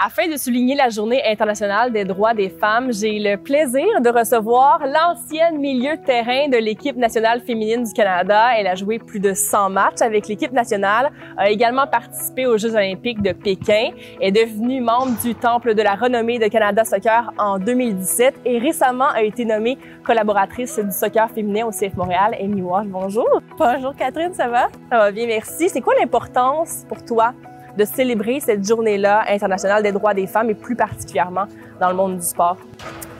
Afin de souligner la Journée internationale des droits des femmes, j'ai le plaisir de recevoir l'ancienne milieu de terrain de l'équipe nationale féminine du Canada. Elle a joué plus de 100 matchs avec l'équipe nationale, a également participé aux Jeux olympiques de Pékin, est devenue membre du Temple de la renommée de Canada Soccer en 2017 et récemment a été nommée collaboratrice du soccer féminin au CF Montréal. Amy Walsh, bonjour. Bonjour Catherine, ça va? Ça va bien, merci. C'est quoi l'importance pour toi de célébrer cette journée-là internationale des droits des femmes et plus particulièrement dans le monde du sport?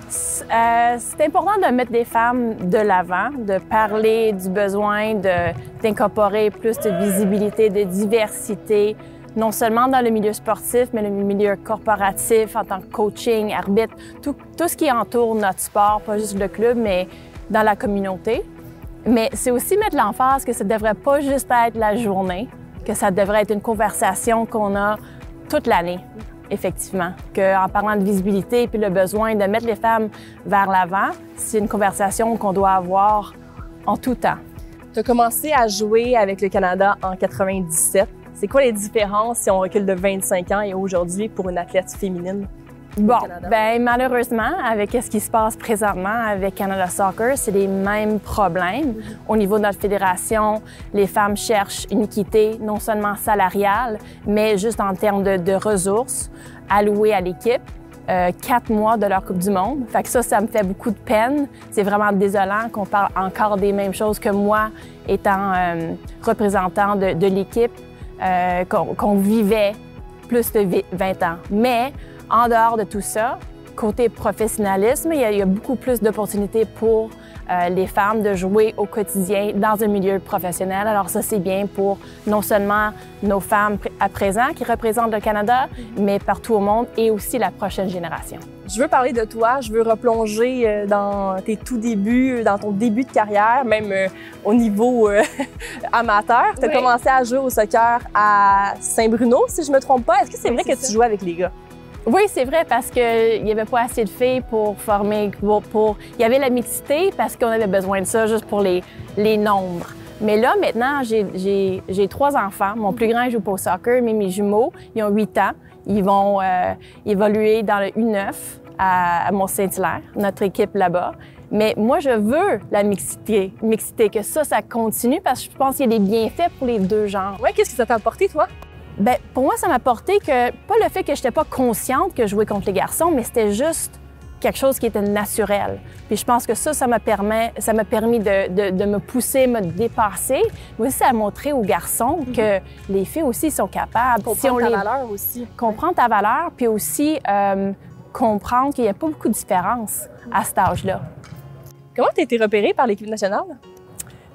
Euh, c'est important de mettre des femmes de l'avant, de parler du besoin d'incorporer plus de visibilité, de diversité, non seulement dans le milieu sportif, mais le milieu corporatif, en tant que coaching, arbitre, tout, ce qui entoure notre sport, pas juste le club, mais dans la communauté. Mais c'est aussi mettre l'emphase que ça devrait pas juste être la journée, que ça devrait être une conversation qu'on a toute l'année, effectivement. Qu'en parlant de visibilité puis le besoin de mettre les femmes vers l'avant, c'est une conversation qu'on doit avoir en tout temps. Tu as commencé à jouer avec le Canada en 97. C'est quoi les différences si on recule de 25 ans et aujourd'hui pour une athlète féminine? Bon, ben malheureusement, avec ce qui se passe présentement avec Canada Soccer, c'est les mêmes problèmes. Au niveau de notre fédération, les femmes cherchent une équité non seulement salariale, mais juste en termes de, ressources allouées à l'équipe. Euh, quatre mois de leur Coupe du Monde. Fait que ça, ça me fait beaucoup de peine. C'est vraiment désolant qu'on parle encore des mêmes choses que moi, étant euh, représentant de, l'équipe, euh, qu'on vivait plus de 20 ans. Mais en dehors de tout ça, côté professionnalisme, il y a, beaucoup plus d'opportunités pour euh, les femmes de jouer au quotidien dans un milieu professionnel. Alors ça, c'est bien pour non seulement nos femmes à présent qui représentent le Canada, mais partout au monde et aussi la prochaine génération. Je veux parler de toi, je veux replonger euh, dans tes tout débuts, dans ton début de carrière, même euh, au niveau amateur. Tu as commencé à jouer au soccer à Saint-Bruno, si je me trompe pas. Est-ce que c'est vrai que tu jouais avec les gars? Oui, c'est vrai, parce qu'il n'y avait pas assez de filles pour former. Pour, Il y avait la mixité parce qu'on avait besoin de ça juste pour les, les nombres. Mais là, maintenant, j'ai trois enfants. Mon plus grand joue pas au soccer, mais mes jumeaux, ils ont 8 ans. Ils vont euh, évoluer dans le U9 à, Mont-Saint-Hilaire, notre équipe là-bas. Mais moi, je veux la mixité, mixité, que ça, ça continue parce que je pense qu'il y a des bienfaits pour les deux genres. Oui, qu'est-ce que ça t'a apporté, toi? Bien, pour moi, ça m'a apporté que, pas le fait que je n'étais pas consciente que je jouais contre les garçons, mais c'était juste quelque chose qui était naturel. Puis je pense que ça, ça m'a permis, ça m'a permis de, de, me pousser, me dépasser, mais aussi à montrer aux garçons mhm. que les filles aussi sont capables. Comprendre ta valeur aussi. Comprendre ta valeur, puis aussi euh, comprendre qu'il n'y a pas beaucoup de différence à cet âge-là. Comment tu as été repérée par l'équipe nationale?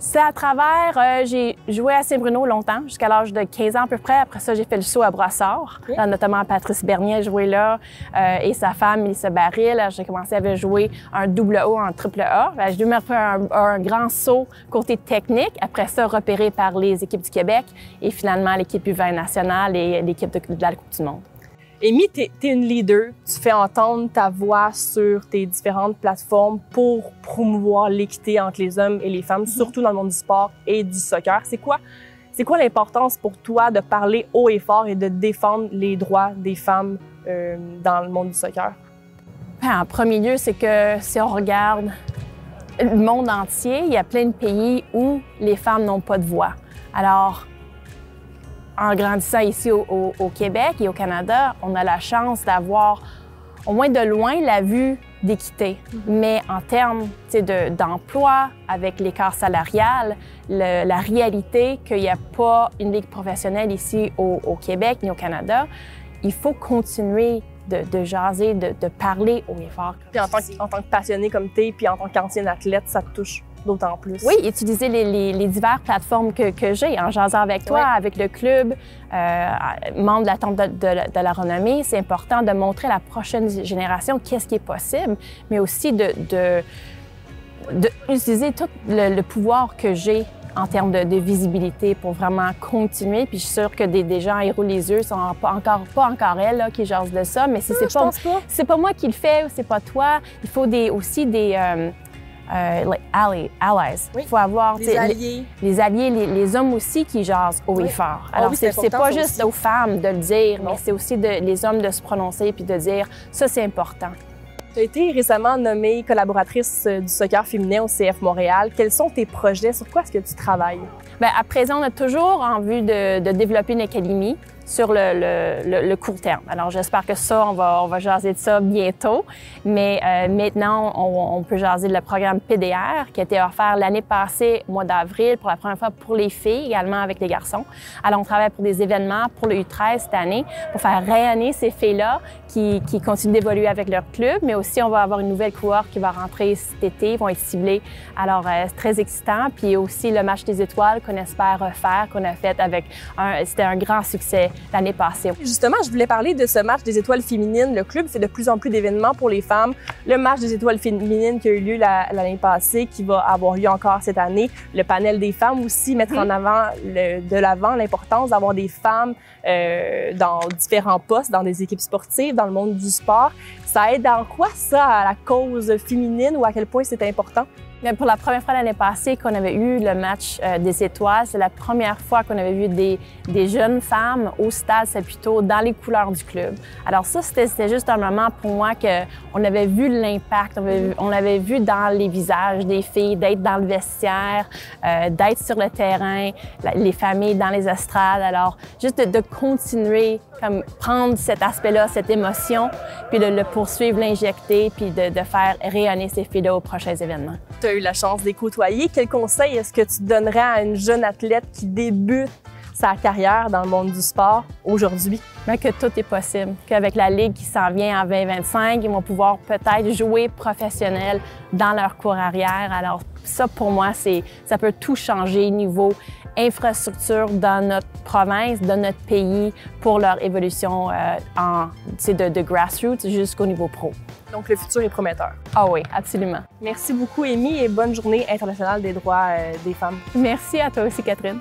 C'est à travers, euh, j'ai joué à Saint-Bruno longtemps, jusqu'à l'âge de 15 ans à peu près. Après ça, j'ai fait le saut à Brossard, notamment Patrice Bernier a joué là euh, et sa femme, Melissa Baril. J'ai commencé à jouer un double A en triple A. J'ai dû me faire un, grand saut côté technique. Après ça, repéré par les équipes du Québec et finalement l'équipe U20 nationale et l'équipe de, de la Coupe du Monde. Amy, tu es, une leader, tu fais entendre ta voix sur tes différentes plateformes pour promouvoir l'équité entre les hommes et les femmes, mhm. surtout dans le monde du sport et du soccer. C'est quoi, c'est quoi l'importance pour toi de parler haut et fort et de défendre les droits des femmes euh, dans le monde du soccer? Ben, en premier lieu, c'est que si on regarde le monde entier, il y a plein de pays où les femmes n'ont pas de voix. Alors, en grandissant ici au, Québec et au Canada, on a la chance d'avoir au moins de loin la vue d'équité. Mm-hmm. Mais en termes d'emploi, avec l'écart salarial, la réalité qu'il n'y a pas une ligue professionnelle ici au, Québec ni au Canada, il faut continuer de, jaser, de, parler au effort. Puis en tant, que, en tant que passionné comme tu es, puis en tant qu'ancien athlète, ça te touche d'autant plus. Oui, utiliser les, les, les diverses plateformes que, que j'ai en jasant avec toi, avec le club, euh, membre de la Tente de, de, la renommée. C'est important de montrer à la prochaine génération qu'est-ce qui est possible, mais aussi de, d'utiliser tout le, pouvoir que j'ai en termes de, de, visibilité pour vraiment continuer. Puis je suis sûre que des, des gens, ils roulent les yeux, sont pas encore, pas encore elles là, qui jasent de ça, mais si c'est pas, c'est pas moi qui le fais, c'est pas toi. Il faut des, aussi des, euh, euh, ally- allies. Il faut avoir Les alliés. les alliés, les, les hommes aussi qui jasent haut Oui. et fort. Ah Alors, oui, c'est pas juste aussi. aux femmes de le dire, Non. mais c'est aussi de, les hommes de se prononcer puis de dire ça, c'est important. Tu as été récemment nommée collaboratrice euh, du soccer féminin au CF Montréal. Quels sont tes projets? Sur quoi est-ce que tu travailles? Bien, à présent, on a toujours en vue de, développer une académie sur le, court terme. Alors, j'espère que ça, on va, on jaser de ça bientôt. Mais euh, maintenant, on, on peut jaser de le programme PDR qui a été offert l'année passée, au mois d'avril, pour la première fois pour les filles, également avec les garçons. Alors, on travaille pour des événements pour le U13 cette année pour faire rayonner ces filles-là qui, qui continuent d'évoluer avec leur club, mais aussi on va avoir une nouvelle cohorte qui va rentrer cet été, ils vont être ciblés. Alors, euh, c'est très excitant. Puis aussi le match des étoiles qu'on espère refaire, qu'on a fait avec un, c'était un grand succès l'année passée. Justement, je voulais parler de ce match des étoiles féminines. Le club fait de plus en plus d'événements pour les femmes. Le match des étoiles féminines qui a eu lieu la- l'année passée, qui va avoir lieu encore cette année. Le panel des femmes aussi, mettre en avant le- de l'avant l'importance d'avoir des femmes euh, dans différents postes, dans des équipes sportives, dans le monde du sport. Ça aide en quoi ça à la cause féminine ou à quel point c'est important? Mais pour la première fois l'année passée qu'on avait eu le match euh, des étoiles, c'est la première fois qu'on avait vu des, des jeunes femmes au stade Saputo dans les couleurs du club. Alors ça, c'était juste un moment pour moi que on avait vu l'impact, on avait, vu- dans les visages des filles, d'être dans le vestiaire, euh, d'être sur le terrain, les familles dans les estrades. Alors juste de, de continuer, comme prendre cet aspect-là, cette émotion, puis de le poursuivre, l'injecter, puis de, de faire rayonner ces filles-là aux prochains événements. Tu as eu la chance de les côtoyer. Quel conseil est-ce que tu donnerais à une jeune athlète qui débute sa carrière dans le monde du sport aujourd'hui? Que tout est possible, qu'avec la Ligue qui s'en vient en 2025, ils vont pouvoir peut-être jouer professionnel dans leur cours arrière. Alors ça, pour moi, c'est ça peut tout changer niveau infrastructure dans notre province, dans notre pays, pour leur évolution euh, en, de, de grassroots jusqu'au niveau pro. Donc, le futur est prometteur. Ah oui, absolument. Merci beaucoup, Amy, et bonne journée internationale des droits euh, des femmes. Merci à toi aussi, Catherine.